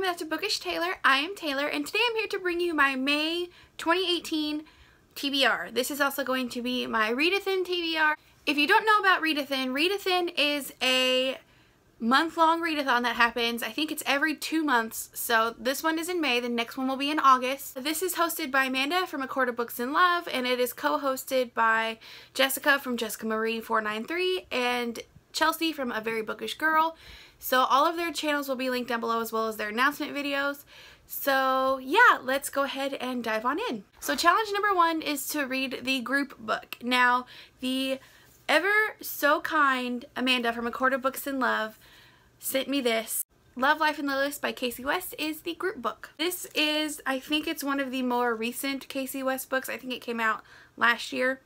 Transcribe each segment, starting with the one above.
welcome back to Bookish Taylor. I am Taylor and today I'm here to bring you my May 2018 TBR. This is also going to be my Readathin TBR. If you don't know about Readathin, Readathin is a month-long readathon that happens. I think it's every two months. So this one is in May, the next one will be in August. This is hosted by Amanda from A Court of Books and Love and it is co-hosted by Jessica from Jessica Marie 493 and Chelsea from A Very Bookish Girl. So all of their channels will be linked down below as well as their announcement videos. So yeah, let's go ahead and dive on in. So challenge number one is to read the group book. Now, the ever so kind Amanda from A Court of Books and Love sent me this. Love, Life, and the List by Kasie West is the group book. This is, I think it's one of the more recent Kasie West books. I think it came out last year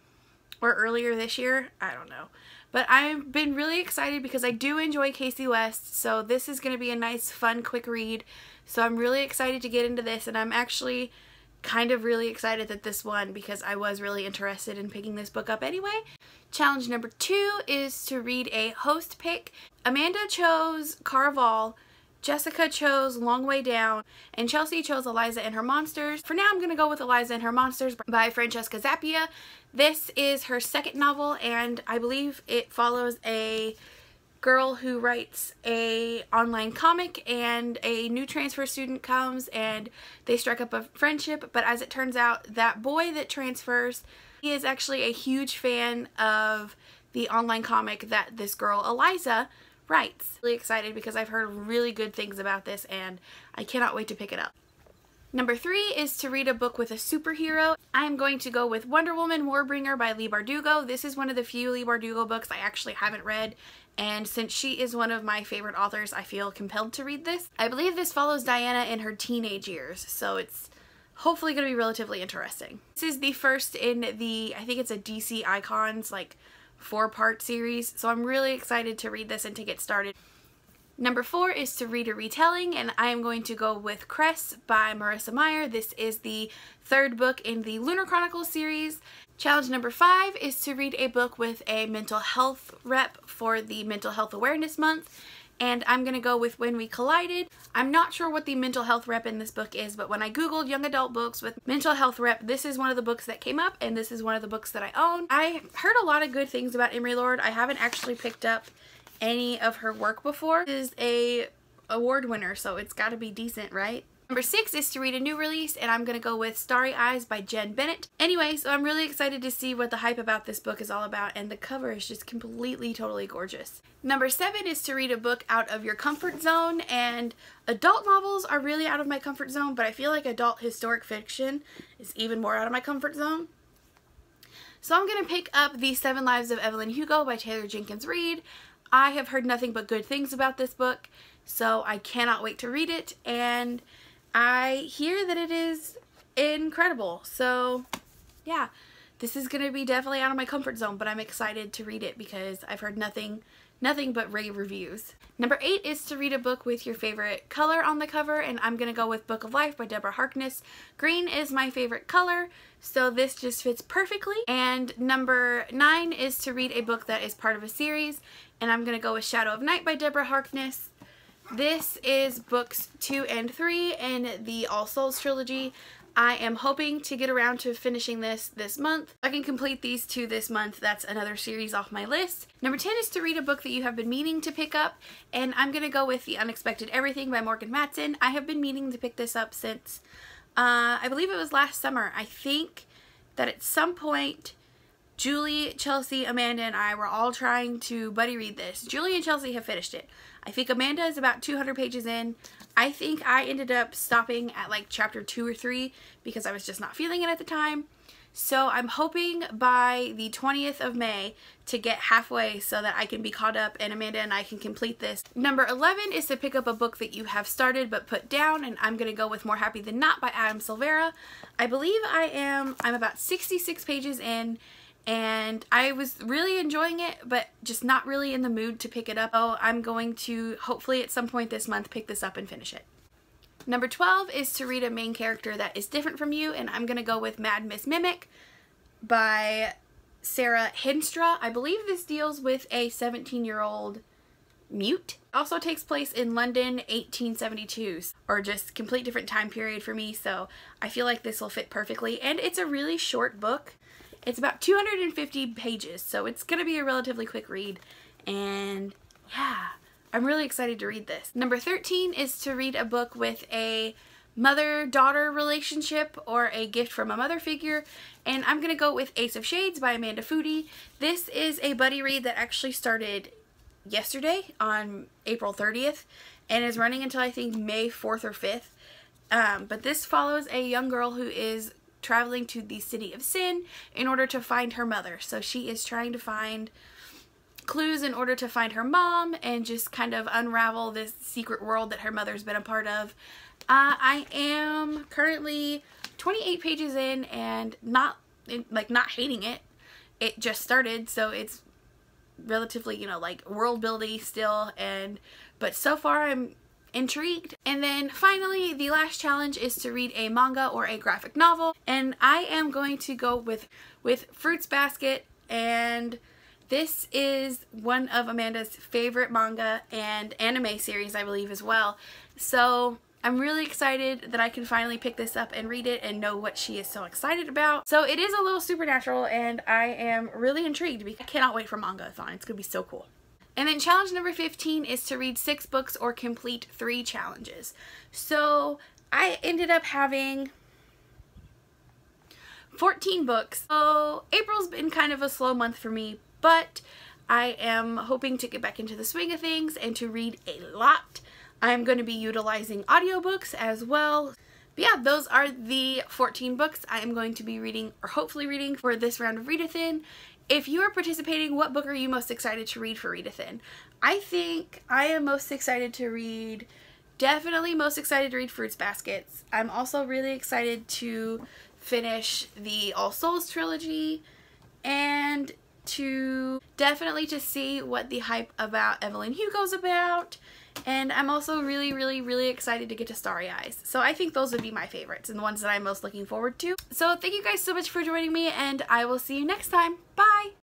or earlier this year. I don't know. But I've been really excited because I do enjoy Kasie West, so this is going to be a nice, fun, quick read. So I'm really excited to get into this, and I'm actually kind of really excited that this won because I was really interested in picking this book up anyway. Challenge number two is to read a host pick. Amanda chose Caraval Jessica chose Long Way Down, and Chelsea chose Eliza and Her Monsters. For now, I'm going to go with Eliza and Her Monsters by Francesca Zappia. This is her second novel, and I believe it follows a girl who writes a online comic and a new transfer student comes and they strike up a friendship but as it turns out that boy that transfers he is actually a huge fan of the online comic that this girl Eliza writes. Really excited because I've heard really good things about this and I cannot wait to pick it up. Number three is to read a book with a superhero. I'm going to go with Wonder Woman Warbringer by Leigh Bardugo. This is one of the few Leigh Bardugo books I actually haven't read and since she is one of my favorite authors I feel compelled to read this. I believe this follows Diana in her teenage years so it's hopefully going to be relatively interesting. This is the first in the, I think it's a DC Icons like four part series, so I'm really excited to read this and to get started. Number four is to read a retelling, and I am going to go with Cress by Marissa Meyer. This is the third book in the Lunar Chronicles series. Challenge number five is to read a book with a mental health rep for the Mental Health Awareness Month and I'm going to go with When We Collided. I'm not sure what the mental health rep in this book is, but when I googled young adult books with mental health rep, this is one of the books that came up, and this is one of the books that I own. I heard a lot of good things about Emery Lord. I haven't actually picked up any of her work before. This is a award winner, so it's got to be decent, right? Number six is to read a new release, and I'm going to go with Starry Eyes by Jenn Bennett. Anyway, so I'm really excited to see what the hype about this book is all about, and the cover is just completely, totally gorgeous. Number seven is to read a book out of your comfort zone, and adult novels are really out of my comfort zone, but I feel like adult historic fiction is even more out of my comfort zone. So I'm going to pick up The Seven Lives of Evelyn Hugo by Taylor Jenkins Reid. I have heard nothing but good things about this book, so I cannot wait to read it, and I hear that it is incredible. So yeah, this is going to be definitely out of my comfort zone, but I'm excited to read it because I've heard nothing nothing but rave reviews. Number eight is to read a book with your favorite color on the cover, and I'm going to go with Book of Life by Deborah Harkness. Green is my favorite color, so this just fits perfectly. And number nine is to read a book that is part of a series, and I'm going to go with Shadow of Night by Deborah Harkness. This is books two and three in the All Souls trilogy. I am hoping to get around to finishing this this month. I can complete these two this month. That's another series off my list. Number 10 is to read a book that you have been meaning to pick up, and I'm going to go with The Unexpected Everything by Morgan Matson. I have been meaning to pick this up since, uh, I believe it was last summer. I think that at some point Julie, Chelsea, Amanda, and I were all trying to buddy read this. Julie and Chelsea have finished it. I think Amanda is about 200 pages in. I think I ended up stopping at like chapter 2 or 3 because I was just not feeling it at the time. So I'm hoping by the 20th of May to get halfway so that I can be caught up and Amanda and I can complete this. Number 11 is to pick up a book that you have started but put down and I'm going to go with More Happy Than Not by Adam Silvera. I believe I am, I'm about 66 pages in and I was really enjoying it but just not really in the mood to pick it up. So I'm going to hopefully at some point this month pick this up and finish it. Number 12 is to read a main character that is different from you and I'm going to go with Mad Miss Mimic by Sarah Henstra. I believe this deals with a 17 year old Mute. Also takes place in London 1872 or just complete different time period for me so I feel like this will fit perfectly and it's a really short book. It's about 250 pages so it's gonna be a relatively quick read and yeah I'm really excited to read this. Number 13 is to read a book with a mother-daughter relationship or a gift from a mother figure and I'm gonna go with Ace of Shades by Amanda Foody. This is a buddy read that actually started yesterday on April 30th and is running until I think May 4th or 5th. Um, but this follows a young girl who is traveling to the city of Sin in order to find her mother. So she is trying to find clues in order to find her mom and just kind of unravel this secret world that her mother's been a part of. Uh, I am currently 28 pages in and not like not hating it. It just started so it's relatively, you know, like world building still and but so far I'm intrigued. And then finally, the last challenge is to read a manga or a graphic novel. And I am going to go with, with Fruits Basket and this is one of Amanda's favorite manga and anime series, I believe, as well. So I'm really excited that I can finally pick this up and read it and know what she is so excited about. So it is a little supernatural and I am really intrigued because I cannot wait for Manga-a-thon. It's going to be so cool. And then challenge number 15 is to read six books or complete three challenges. So I ended up having 14 books. So April's been kind of a slow month for me, but I am hoping to get back into the swing of things and to read a lot. I'm going to be utilizing audiobooks as well. But yeah, those are the 14 books I am going to be reading or hopefully reading for this round of Readathin. If you are participating, what book are you most excited to read for Readathin? I think I am most excited to read, definitely most excited to read Fruits Baskets. I'm also really excited to finish the All Souls trilogy and to definitely to see what the hype about Evelyn Hugo's about and I'm also really, really, really excited to get to Starry Eyes. So I think those would be my favorites and the ones that I'm most looking forward to. So thank you guys so much for joining me and I will see you next time. Bye!